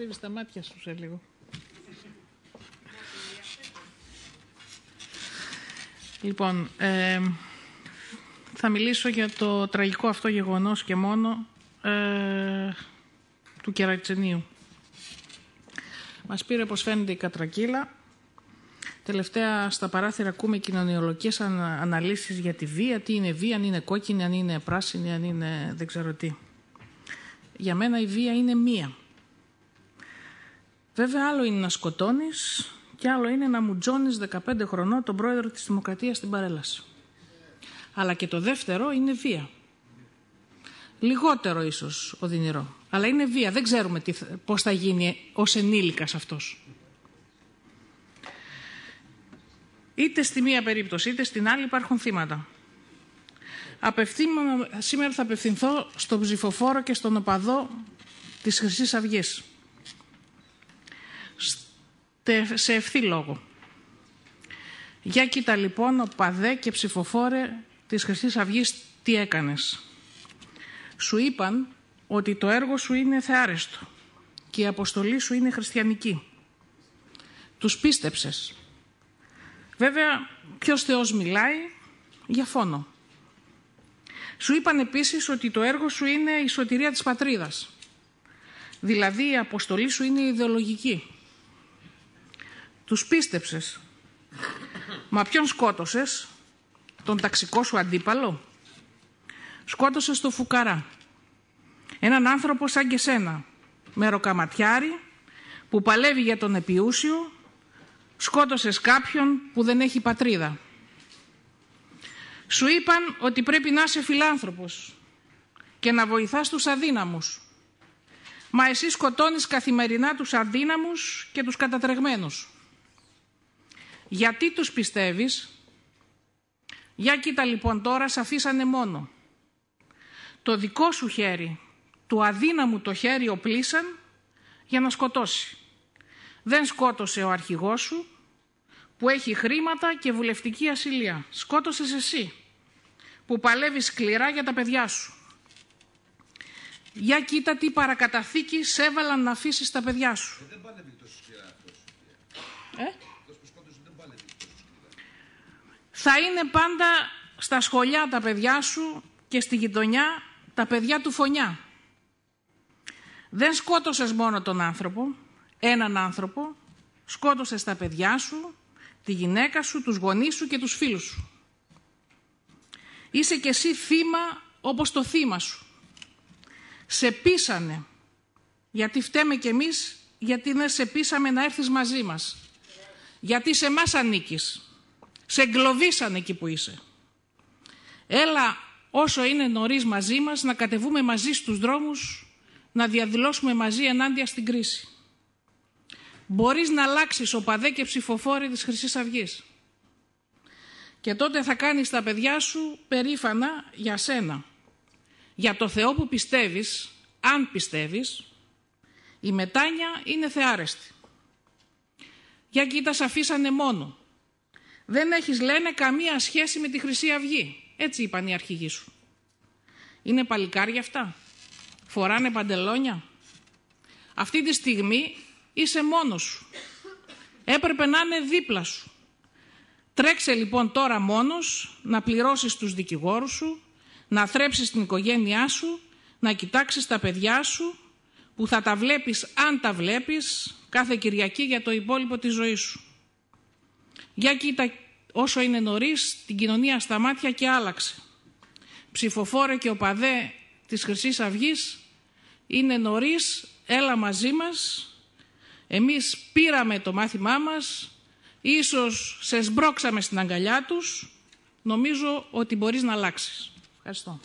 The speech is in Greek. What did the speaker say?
τρίβεις τα μάτια σου σε λίγο. Λοιπόν, ε, θα μιλήσω για το τραγικό αυτό γεγονός και μόνο ε, του Κερατσενίου. Μας πήρε, όπως φαίνεται, η κατρακύλα. Τελευταία στα παράθυρα ακούμε κοινωνιολογικές αναλύσεις για τη βία. Τι είναι βία, αν είναι κόκκινη, αν είναι πράσινη, αν είναι δεν ξέρω τι. Για μένα η βία είναι μία. Βέβαια άλλο είναι να σκοτώνεις και άλλο είναι να μουτζώνεις 15 χρονών τον πρόεδρο της Δημοκρατίας στην παρέλαση. Αλλά και το δεύτερο είναι βία. Λιγότερο ίσως οδυνηρό. Αλλά είναι βία. Δεν ξέρουμε τι, πώς θα γίνει ως ενήλικας αυτός. Είτε στη μία περίπτωση είτε στην άλλη υπάρχουν θύματα. Σήμερα θα απευθυνθώ στον ψηφοφόρο και στον οπαδό της χρυσής αυγής. Σε ευθύ λόγο. Για κοίτα λοιπόν οπαδέ και ψηφοφόρε της χρυσής αυγής τι έκανες. Σου είπαν ότι το έργο σου είναι θεάρεστο και η αποστολή σου είναι χριστιανική. Τους πίστεψες. Βέβαια, ποιος Θεός μιλάει; Για φόνο. Σου είπαν επίσης ότι το έργο σου είναι η σωτηρία της πατρίδας. Δηλαδή η αποστολή σου είναι ιδεολογική. Τους πίστεψες. Μα ποιον σκότωσες, τον ταξικό σου αντίπαλο; Σκότωσες το φουκαρά. Έναν άνθρωπο σαν και σένα, μεροκαματιάρι, που παλεύει για τον επιούσιο, σκότωσες κάποιον που δεν έχει πατρίδα. Σου είπαν ότι πρέπει να είσαι φιλάνθρωπος και να βοηθάς τους αδύναμους. Μα εσύ σκοτώνεις καθημερινά τους αδύναμους και τους κατατρεγμένους. Γιατί τους πιστεύεις; Για κοίτα λοιπόν τώρα σε αφήσανε μόνο. Το δικό σου χέρι, του αδύναμου το χέρι οπλίσαν για να σκοτώσει. Δεν σκότωσε ο αρχηγός σου που έχει χρήματα και βουλευτική ασυλία. Σκότωσες εσύ που παλεύεις σκληρά για τα παιδιά σου. Για κοίτα τι παρακαταθήκη σε έβαλαν να αφήσεις τα παιδιά σου. Δεν παλεύει τόσο σκληρά αυτός. Ε; που σκότωσε δεν παλεύει τόσο σκληρά. Θα είναι πάντα στα σχολιά τα παιδιά σου και στη γειτονιά τα παιδιά του φωνιά. Δεν σκότωσες μόνο τον άνθρωπο, έναν άνθρωπο, σκότωσες τα παιδιά σου, τη γυναίκα σου, τους γονείς σου και τους φίλους σου. Είσαι κι εσύ θύμα όπως το θύμα σου. Σε πείσανε, γιατί φταίμε κι εμείς, γιατί δεν σε πείσαμε να έρθεις μαζί μας. Γιατί σε μας ανήκεις. Σε εγκλωβίσανε εκεί που είσαι. Έλα όσο είναι νωρίς μαζί μας να κατεβούμε μαζί στους δρόμους, να διαδηλώσουμε μαζί ενάντια στην κρίση. Μπορείς να αλλάξεις οπαδέ και ψηφοφόροι της χρυσής αυγής. Και τότε θα κάνεις τα παιδιά σου περήφανα για σένα. Για το Θεό που πιστεύεις, αν πιστεύεις, η μετάνια είναι θεάρεστη. Για κοίτα σ' αφήσανε μόνο. Δεν έχεις λένε καμία σχέση με τη Χρυσή Αυγή. Έτσι είπαν οι αρχηγοί σου. Είναι παλικάρια αυτά; Φοράνε παντελόνια; Αυτή τη στιγμή είσαι μόνος σου. Έπρεπε να είναι δίπλα σου. Τρέξε λοιπόν τώρα μόνος να πληρώσεις τους δικηγόρους σου, να θρέψεις την οικογένειά σου, να κοιτάξεις τα παιδιά σου, που θα τα βλέπεις αν τα βλέπεις κάθε Κυριακή για το υπόλοιπο της ζωής σου. Για κοίτα όσο είναι νωρίς την κοινωνία στα μάτια και άλλαξε. Ψηφοφόρε και οπαδέ της χρυσής αυγής είναι νωρίς, έλα μαζί μας. Εμείς πήραμε το μάθημά μας, ίσως σε σμπρώξαμε στην αγκαλιά τους, νομίζω ότι μπορείς να αλλάξεις. Ευχαριστώ.